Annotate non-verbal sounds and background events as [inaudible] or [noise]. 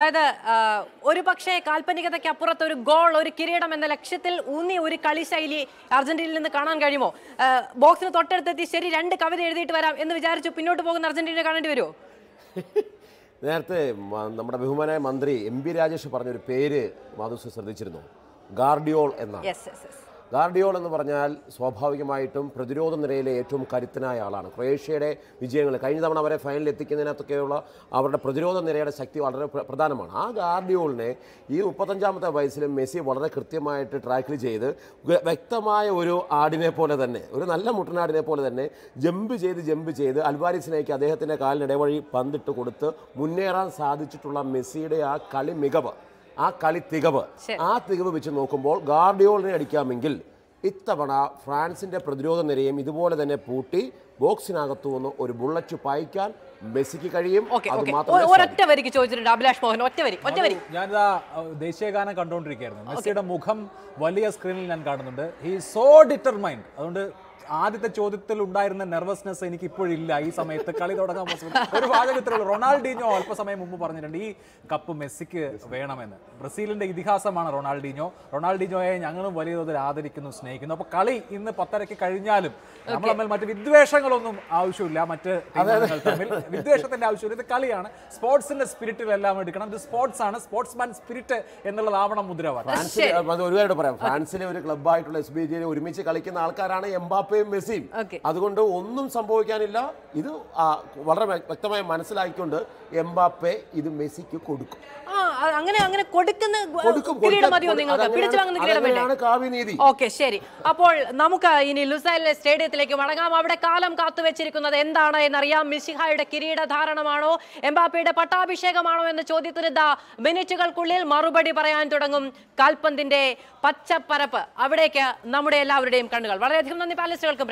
അതായത് ഒരു പക്ഷേ കാൽപ്പനികതയ്ക്ക് അപ്പുറത്ത് ഒരു ഗോൾ ഒരു കിരീടം എന്ന ലക്ഷ്യത്തിൽ ഊന്നി ഒരു കളി ശൈലി അർജന്റീനയിൽ നിന്ന് കാണാൻ കഴിയുമോ? ബോക്സിന് തൊട്ടടുത്തെത്തി ശരി രണ്ട് കവിത എഴുതിയിട്ട് വരാം എന്ന് വിചാരിച്ചു പിന്നോട്ട് പോകുന്ന അർജന്റീന കാണേണ്ടി വരുമോ? [laughs] നേരത്തെ നമ്മുടെ ബഹുമാനായ മന്ത്രി എം പി രാജേഷ് പറഞ്ഞൊരു പേര് മാധുസ് ശ്രദ്ധിച്ചിരുന്നു. ഗാർഡിയോൾ എന്നാണ് ഗാർഡിയോൾ എന്ന് പറഞ്ഞാൽ സ്വാഭാവികമായിട്ടും പ്രതിരോധ നിരയിലെ ഏറ്റവും കരുത്തനായ ആളാണ്. ക്രൊയേഷ്യയുടെ വിജയങ്ങൾ കഴിഞ്ഞ തവണ അവരെ ഫൈനലിൽ എത്തിക്കുന്നതിനകത്തൊക്കെയുള്ള അവരുടെ പ്രതിരോധ നിരയുടെ ശക്തി വളരെ പ്ര- പ്രധാനമാണ്. ആ ഗാർഡിയോളിനെ ഈ മുപ്പത്തഞ്ചാമത്തെ വയസ്സിലും മെസ്സി വളരെ കൃത്യമായിട്ട് ട്രാക്കിൽ ചെയ്ത് വ്യക്തമായ ഒരു ആടിനെ പോലെ തന്നെ ഒരു നല്ല മുട്ടനാടിനെ പോലെ തന്നെ ജമ്പ് ചെയ്ത് ജമ്പ് ചെയ്ത് അൽവാരിസിനേക്ക് അദ്ദേഹത്തിന്റെ കാലിനിടവഴി പന്തിട്ട് കൊടുത്ത് മുന്നേറാൻ സാധിച്ചിട്ടുള്ള മെസ്സിയുടെ ആ കളി മികവ് ആ കളി തികവ്. ആ തികവ് വെച്ച് നോക്കുമ്പോൾ ഗാർഡിയോളിനെ അടിക്കാമെങ്കിൽ ഇത്തവണ ഫ്രാൻസിന്റെ പ്രതിരോധ നിരയും ഇതുപോലെ തന്നെ പൂട്ടി ബോക്സിനകത്തു നിന്ന് ഒരു ബുള്ളറ്റ് പായിക്കാൻ മെസ്സിക്ക് കഴിയും. ഒറ്റ വരിക്ക് ചോദിച്ചിട്ടുണ്ട് അഭിലാഷ് മോഹൻ. ഒറ്റ വരി ഒറ്റ വരി. ഞാനിതാ ദേശീയ ഗാനം കണ്ടുകൊണ്ടിരിക്കുകയായിരുന്നു. മെസ്സിയുടെ മുഖം വലിയ സ്ക്രീനിൽ ഞാൻ കാണുന്നുണ്ട്. ഹി സോ ഡിറ്റർമൈൻഡ് അതുകൊണ്ട് ആദ്യത്തെ ചോദ്യത്തിൽ ഉണ്ടായിരുന്ന നെർവസ്നെസ് എനിക്ക് ഇപ്പോഴില്ല ഈ സമയത്ത്. കളി തുടങ്ങാൻ ഒരു വാചകത്തിലുള്ള റൊണാൾഡീഞ്ഞോ അല്പസമയം മുമ്പ് പറഞ്ഞിട്ടുണ്ട് ഈ കപ്പ് മെസ്സിക്ക് വേണമെന്ന്. ബ്രസീലിന്റെ ഇതിഹാസമാണ് റൊണാൾഡീഞ്ഞോ റൊണാൾഡീഞ്ഞോയെ ഞങ്ങളും വലിയ തോതിൽ ആദരിക്കുന്നു സ്നേഹിക്കുന്നു. അപ്പൊ കളി ഇന്ന് പത്തരയ്ക്ക് കഴിഞ്ഞാലും നമ്മൾ തമ്മിൽ മറ്റ് വിദ്വേഷങ്ങളൊന്നും ആവശ്യമില്ല. മറ്റ് തമ്മിൽ വിദ്വേഷത്തിന്റെ ആവശ്യമില്ല. ഇത് കളിയാണ്. സ്പോർട്സിന്റെ സ്പിരിറ്റിൽ എല്ലാം എടുക്കണം. ഇത് സ്പോർട്സ് ആണ്. സ്പോർട്സ്മാൻ സ്പിരിറ്റ് എന്നുള്ളതാവണം മുദ്രാവാക്യം. ഫ്രാൻസിൽ അത് ഒരു കാര്യം പറയാം. ഫ്രാൻസിലെ ഒരു ക്ലബ്ബായിട്ടുള്ള എസ് ബി ജിയിൽ ഒരുമിച്ച് കളിക്കുന്ന ആൾക്കാരാണ് എംബാപ്പയും മെസ്സിയും. അതുകൊണ്ട് ഒന്നും സംഭവിക്കാനില്ല. ഇത് വളരെ വ്യ- വ്യക്തമായി മനസ്സിലാക്കിക്കൊണ്ട് എംബാപ്പെ ഇത് മെസ്സിക്ക് കൊടുക്കും. അങ്ങനെ അങ്ങനെ കൊടുക്കുന്ന കൊടുക്കും കിരീടം മതിയോ നിങ്ങൾക്ക് പിടിച്ചു വാങ്ങുന്ന കിരീടം വേണ്ടേ? ഓക്കെ ശരി. അപ്പോൾ നമുക്ക് ഇനി ലുസൈലിലെ സ്റ്റേഡിയത്തിലേക്ക് മടങ്ങാം. അവിടെ കാലം കാത്തുവെച്ചിരിക്കുന്നത് എന്താണ് എന്നറിയാം. മിഷിഹായുടെ കിരീടധാരണമാണോ? എംബാപ്പയുടെ പട്ടാഭിഷേകമാണോ എന്ന ചോദ്യത്തിന് ദാ മിനിറ്റുകൾക്കുള്ളിൽ മറുപടി പറയാൻ തുടങ്ങും കാൽപന്തിന്റെ പച്ചപ്പരപ്പ്. അവിടേക്ക് നമ്മുടെ എല്ലാവരുടെയും കണ്ണുകൾ. വളരെയധികം നന്ദി പാലസ്റ്റുകൾക്കും